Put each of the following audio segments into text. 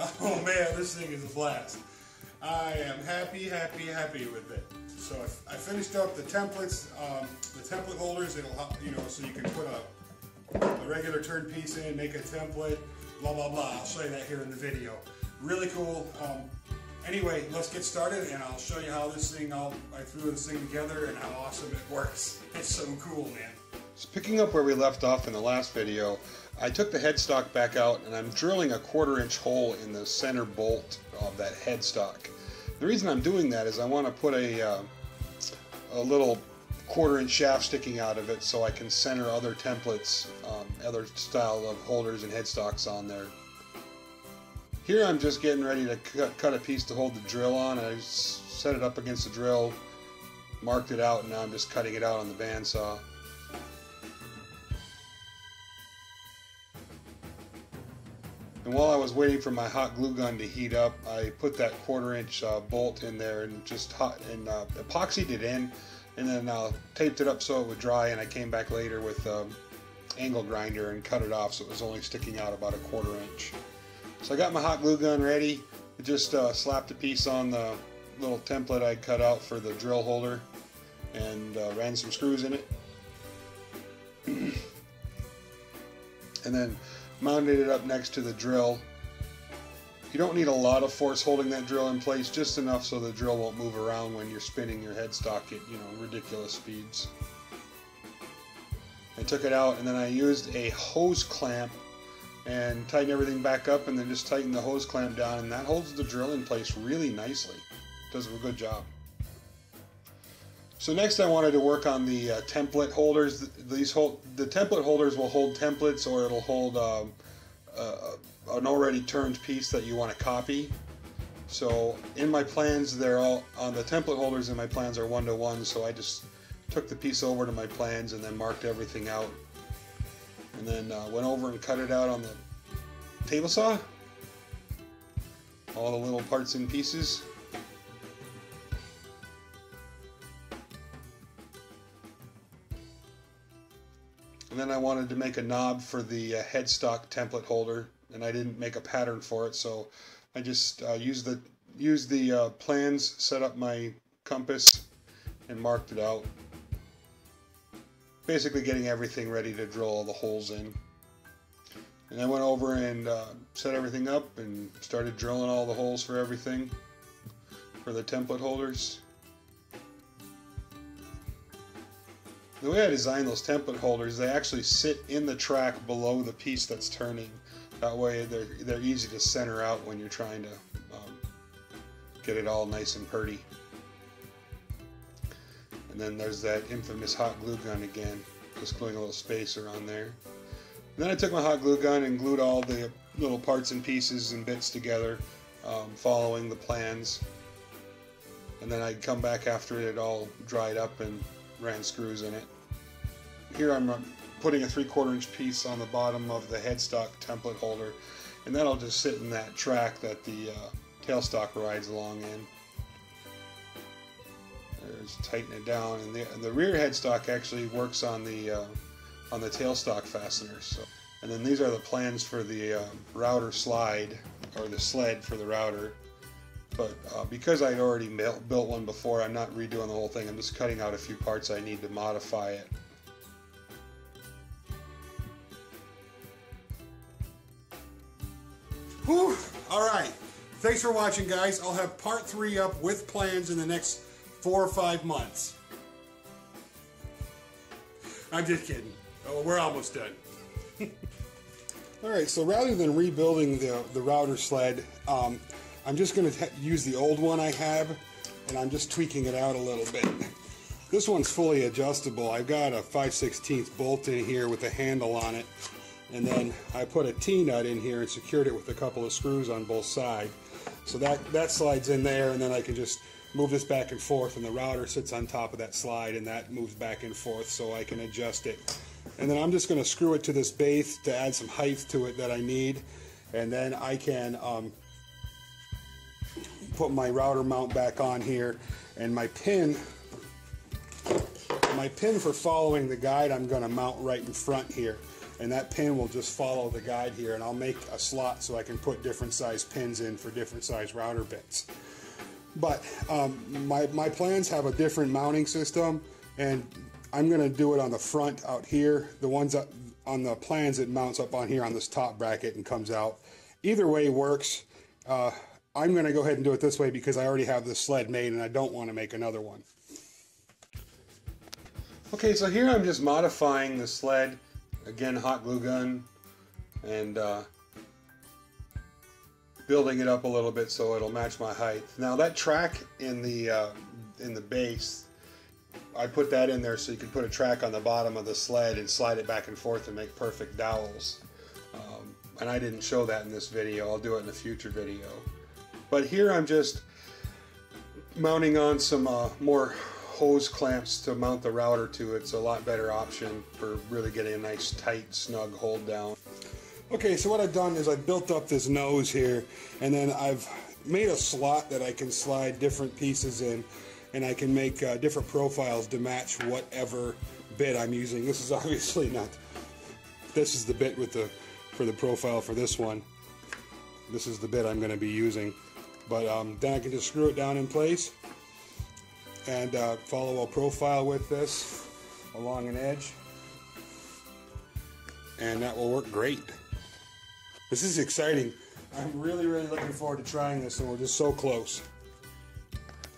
Oh man, this thing is a blast. I am happy, happy, happy with it. So I, I finished up the templates, um, the template holders. It'll help, you know, so you can put a, a regular turn piece in, make a template, blah blah blah. I'll show you that here in the video. Really cool. Um, anyway, let's get started, and I'll show you how this thing. I'll, I threw this thing together and how awesome it works. It's so cool, man. So picking up where we left off in the last video, I took the headstock back out and I'm drilling a quarter inch hole in the center bolt of that headstock. The reason I'm doing that is I want to put a, uh, a little quarter inch shaft sticking out of it so I can center other templates, um, other style of holders and headstocks on there. Here I'm just getting ready to cut, cut a piece to hold the drill on. I set it up against the drill, marked it out, and now I'm just cutting it out on the bandsaw. And while I was waiting for my hot glue gun to heat up, I put that quarter inch uh, bolt in there and just hot and uh, epoxied it in and then uh, taped it up so it would dry and I came back later with um, angle grinder and cut it off so it was only sticking out about a quarter inch. So I got my hot glue gun ready. I just uh, slapped a piece on the little template I cut out for the drill holder and uh, ran some screws in it. and then mounted it up next to the drill. You don't need a lot of force holding that drill in place, just enough so the drill won't move around when you're spinning your headstock at you know ridiculous speeds. I took it out and then I used a hose clamp and tighten everything back up and then just tighten the hose clamp down and that holds the drill in place really nicely. Does a good job. So next I wanted to work on the uh, template holders. These hold, the template holders will hold templates or it'll hold um, uh, an already turned piece that you want to copy. So in my plans, they're all on the template holders in my plans are one to one. So I just took the piece over to my plans and then marked everything out. And then uh, went over and cut it out on the table saw. All the little parts and pieces. Then I wanted to make a knob for the uh, headstock template holder, and I didn't make a pattern for it, so I just uh, used the used the uh, plans, set up my compass, and marked it out. Basically getting everything ready to drill all the holes in. And I went over and uh, set everything up and started drilling all the holes for everything for the template holders. The way I designed those template holders, they actually sit in the track below the piece that's turning. That way they're, they're easy to center out when you're trying to um, get it all nice and pretty. And then there's that infamous hot glue gun again, just gluing a little spacer on there. And then I took my hot glue gun and glued all the little parts and pieces and bits together, um, following the plans. And then I'd come back after it had all dried up and ran screws in it. Here I'm putting a 3 quarter inch piece on the bottom of the headstock template holder and that'll just sit in that track that the uh, tailstock rides along in. There's tighten it down and the, and the rear headstock actually works on the uh, on the tailstock fasteners. So, and then these are the plans for the uh, router slide or the sled for the router but uh, because I'd already built one before, I'm not redoing the whole thing. I'm just cutting out a few parts I need to modify it. Whew. All right. Thanks for watching, guys. I'll have part three up with plans in the next four or five months. I'm just kidding. Oh, we're almost done. All right, so rather than rebuilding the, the router sled, um, I'm just going to use the old one I have, and I'm just tweaking it out a little bit. This one's fully adjustable. I've got a 5 16 bolt in here with a handle on it, and then I put a T-nut in here and secured it with a couple of screws on both sides. So that, that slides in there, and then I can just move this back and forth, and the router sits on top of that slide, and that moves back and forth so I can adjust it. And then I'm just going to screw it to this base to add some height to it that I need, and then I can um, put my router mount back on here and my pin my pin for following the guide I'm going to mount right in front here and that pin will just follow the guide here and I'll make a slot so I can put different size pins in for different size router bits. But um, my, my plans have a different mounting system and I'm going to do it on the front out here. The ones on the plans it mounts up on here on this top bracket and comes out. Either way works. Uh, I'm going to go ahead and do it this way because I already have this sled made and I don't want to make another one. Okay, so here I'm just modifying the sled. Again, hot glue gun and uh, building it up a little bit so it'll match my height. Now that track in the uh, in the base, I put that in there so you can put a track on the bottom of the sled and slide it back and forth and make perfect dowels. Um, and I didn't show that in this video. I'll do it in a future video. But here I'm just mounting on some uh, more hose clamps to mount the router to. It's a lot better option for really getting a nice tight snug hold down. Okay, so what I've done is I built up this nose here and then I've made a slot that I can slide different pieces in and I can make uh, different profiles to match whatever bit I'm using. This is obviously not, this is the bit with the, for the profile for this one. This is the bit I'm going to be using. But um, then I can just screw it down in place and uh, follow a profile with this along an edge. And that will work great. This is exciting. I'm really, really looking forward to trying this and we're just so close.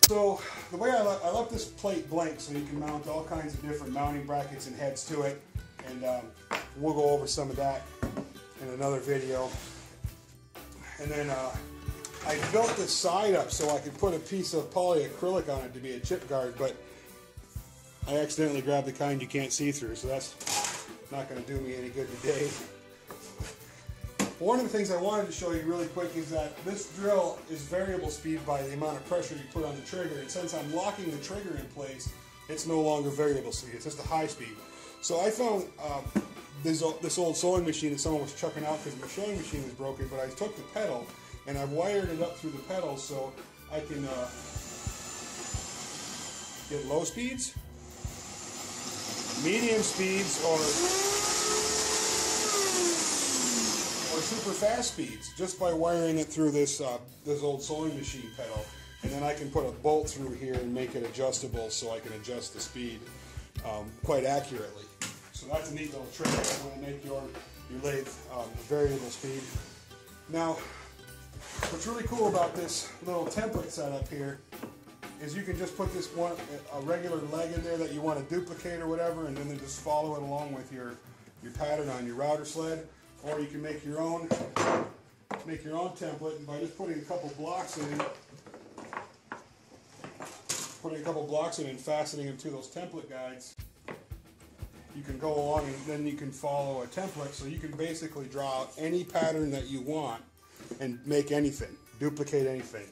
So the way I I left this plate blank so you can mount all kinds of different mounting brackets and heads to it. And um, we'll go over some of that in another video. And then uh, I built the side up so I could put a piece of polyacrylic on it to be a chip guard, but I accidentally grabbed the kind you can't see through, so that's not going to do me any good today. One of the things I wanted to show you really quick is that this drill is variable speed by the amount of pressure you put on the trigger. And since I'm locking the trigger in place, it's no longer variable speed. It's just a high speed. So I found uh, this, this old sewing machine that someone was chucking out because the sewing machine was broken, but I took the pedal and I've wired it up through the pedal so I can uh, get low speeds, medium speeds, or or super fast speeds just by wiring it through this uh, this old sewing machine pedal. And then I can put a bolt through here and make it adjustable so I can adjust the speed um, quite accurately. So that's a neat little trick you make your, your lathe um, variable speed. Now, what's really cool about this little template setup here is you can just put this one, a regular leg in there that you want to duplicate or whatever, and then just follow it along with your, your pattern on your router sled. Or you can make your own make your own template and by just putting a couple blocks in putting a couple blocks in and fastening them to those template guides you can go along and then you can follow a template. So you can basically draw out any pattern that you want and make anything duplicate anything